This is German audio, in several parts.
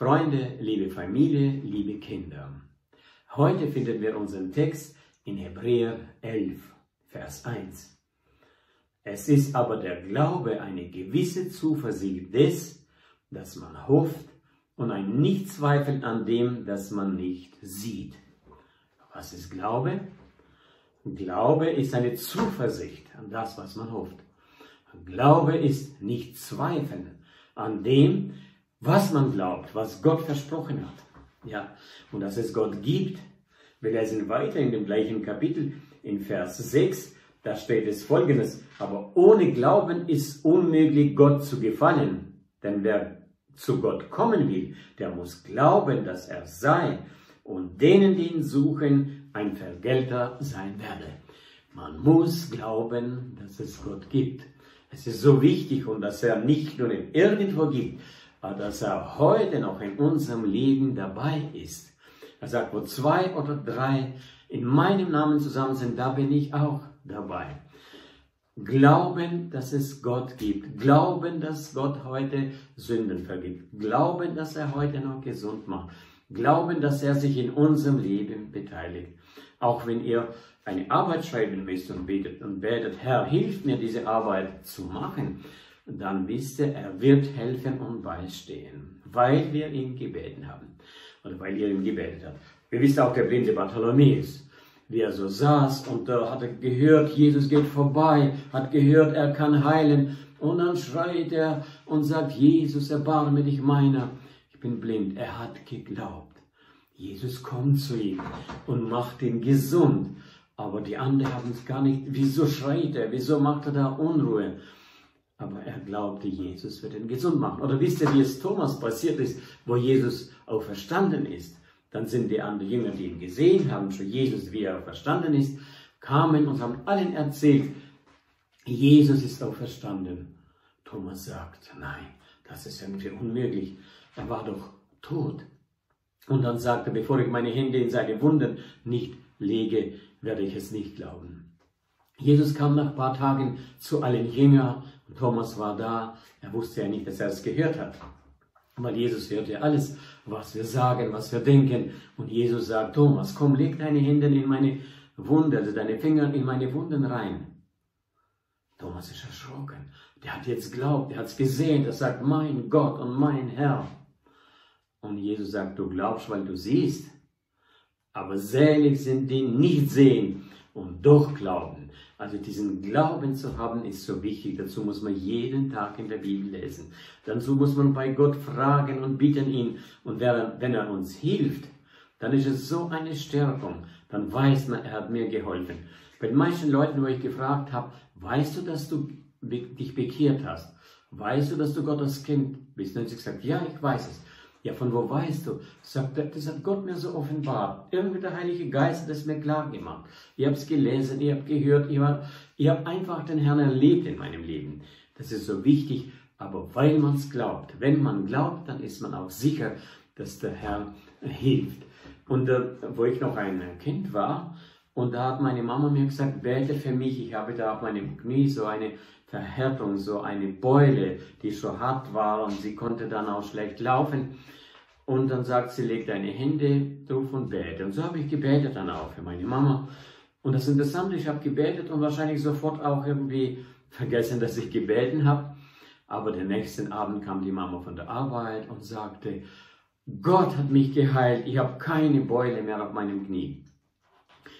Freunde, liebe Familie, liebe Kinder, heute finden wir unseren Text in Hebräer 11, Vers 1. Es ist aber der Glaube eine gewisse Zuversicht des, dass man hofft und ein Nichtzweifeln an dem, das man nicht sieht. Was ist Glaube? Glaube ist eine Zuversicht an das, was man hofft. Glaube ist nicht Zweifeln an dem, was man glaubt, was Gott versprochen hat. Ja, und dass es Gott gibt. Wir lesen weiter in dem gleichen Kapitel in Vers 6, da steht es folgendes, aber ohne Glauben ist unmöglich, Gott zu gefallen. Denn wer zu Gott kommen will, der muss glauben, dass er sei und denen, die ihn suchen, ein Vergelter sein werde. Man muss glauben, dass es Gott gibt. Es ist so wichtig und dass er nicht nur irgendwo gibt, dass er heute noch in unserem Leben dabei ist. Er sagt, wo zwei oder drei in meinem Namen zusammen sind, da bin ich auch dabei. Glauben, dass es Gott gibt. Glauben, dass Gott heute Sünden vergibt. Glauben, dass er heute noch gesund macht. Glauben, dass er sich in unserem Leben beteiligt. Auch wenn ihr eine Arbeit schreiben müsst und betet und betet, Herr, hilf mir diese Arbeit zu machen, dann wisst ihr, er wird helfen und beistehen, weil wir ihn gebeten haben oder weil ihr ihn gebetet habt. Wir wissen auch der blinde Bartholomäus, wie er so saß und da hat er gehört, Jesus geht vorbei, hat gehört, er kann heilen und dann schreit er und sagt, Jesus, erbarme dich meiner, ich bin blind. Er hat geglaubt. Jesus kommt zu ihm und macht ihn gesund. Aber die anderen haben es gar nicht, wieso schreit er, wieso macht er da Unruhe? Aber er glaubte, Jesus wird ihn gesund machen. Oder wisst ihr, wie es Thomas passiert ist, wo Jesus auferstanden ist? Dann sind die anderen Jünger, die ihn gesehen haben, schon Jesus, wie er verstanden ist, kamen und haben allen erzählt, Jesus ist auferstanden. Thomas sagt, nein, das ist irgendwie unmöglich. Er war doch tot. Und dann sagte, bevor ich meine Hände in seine Wunden nicht lege, werde ich es nicht glauben. Jesus kam nach ein paar Tagen zu allen Jüngern und Thomas war da. Er wusste ja nicht, dass er es gehört hat. Weil Jesus hört ja alles, was wir sagen, was wir denken. Und Jesus sagt, Thomas, komm, leg deine Hände in meine Wunden, also deine Finger in meine Wunden rein. Thomas ist erschrocken. Der hat jetzt glaubt, der hat es gesehen, der sagt, mein Gott und mein Herr. Und Jesus sagt, du glaubst, weil du siehst. Aber selig sind die nicht sehen und doch glauben. Also diesen Glauben zu haben, ist so wichtig. Dazu muss man jeden Tag in der Bibel lesen. Dazu muss man bei Gott fragen und bitten ihn. Und wenn er uns hilft, dann ist es so eine Stärkung. Dann weiß man, er hat mir geholfen. Bei meisten Leuten, wo ich gefragt habe, weißt du, dass du dich bekehrt hast? Weißt du, dass du Gottes Kind bist? Und sie gesagt, ja, ich weiß es. Ja, von wo weißt du? Das hat Gott mir so offenbart. Irgendwie der Heilige Geist hat es mir klar gemacht. Ihr habt es gelesen, ihr habt gehört, ihr, ihr habt einfach den Herrn erlebt in meinem Leben. Das ist so wichtig, aber weil man es glaubt. Wenn man glaubt, dann ist man auch sicher, dass der Herr hilft. Und äh, wo ich noch ein Kind war, und da hat meine Mama mir gesagt, bete für mich. Ich habe da auf meinem Knie so eine Verhärtung, so eine Beule, die so hart war und sie konnte dann auch schlecht laufen. Und dann sagt sie, leg deine Hände drauf und bete. Und so habe ich gebetet dann auch für meine Mama. Und das Interessante, ich habe gebetet und wahrscheinlich sofort auch irgendwie vergessen, dass ich gebeten habe. Aber den nächsten Abend kam die Mama von der Arbeit und sagte, Gott hat mich geheilt, ich habe keine Beule mehr auf meinem Knie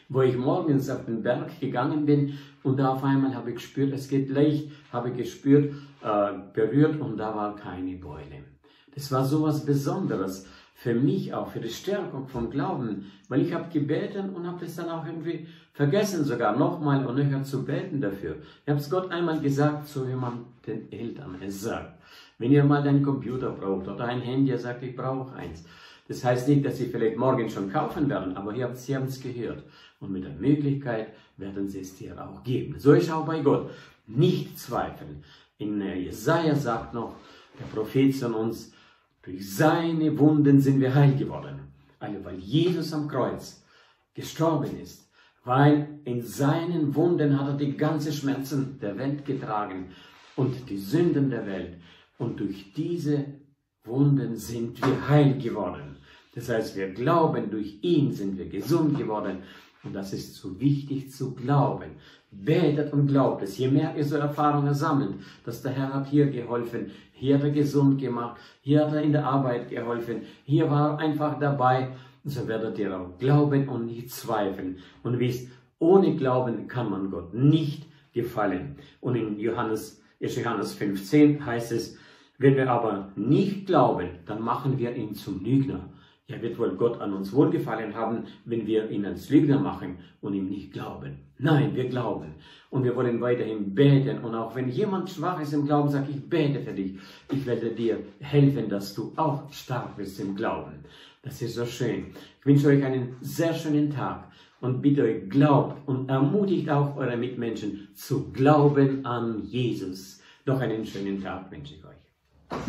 wo ich morgens auf den Berg gegangen bin und da auf einmal habe ich gespürt, es geht leicht, habe ich gespürt, äh, berührt und da war keine Beule. Das war so was Besonderes für mich auch, für die Stärkung vom Glauben, weil ich habe gebetet und habe das dann auch irgendwie vergessen, sogar nochmal und nöcher zu beten dafür. Ich habe es Gott einmal gesagt, wie man den Eltern es sagt. Wenn ihr mal einen Computer braucht oder ein Handy, ihr sagt, ich brauche eins. Das heißt nicht, dass Sie vielleicht morgen schon kaufen werden, aber Sie haben es gehört. Und mit der Möglichkeit werden Sie es dir auch geben. So ist auch bei Gott. Nicht zweifeln. In äh, Jesaja sagt noch der Prophet zu uns, durch seine Wunden sind wir heil geworden. Also weil Jesus am Kreuz gestorben ist. Weil in seinen Wunden hat er die ganzen Schmerzen der Welt getragen und die Sünden der Welt. Und durch diese Wunden sind wir heil geworden. Das heißt, wir glauben, durch ihn sind wir gesund geworden. Und das ist so wichtig zu glauben. Betet und glaubt es. Je mehr ihr so Erfahrungen sammelt, dass der Herr hat hier geholfen, hier hat er gesund gemacht, hier hat er in der Arbeit geholfen, hier war er einfach dabei, so werdet ihr auch glauben und nicht zweifeln. Und wisst, ohne Glauben kann man Gott nicht gefallen. Und in Johannes, Johannes 15 heißt es, wenn wir aber nicht glauben, dann machen wir ihn zum Lügner. Ja, wird wohl Gott an uns wohlgefallen haben, wenn wir ihn als Lügner machen und ihm nicht glauben. Nein, wir glauben. Und wir wollen weiterhin beten. Und auch wenn jemand schwach ist im Glauben, sage ich, bete für dich. Ich werde dir helfen, dass du auch stark bist im Glauben. Das ist so schön. Ich wünsche euch einen sehr schönen Tag und bitte euch, glaubt und ermutigt auch eure Mitmenschen zu glauben an Jesus. Noch einen schönen Tag wünsche ich euch.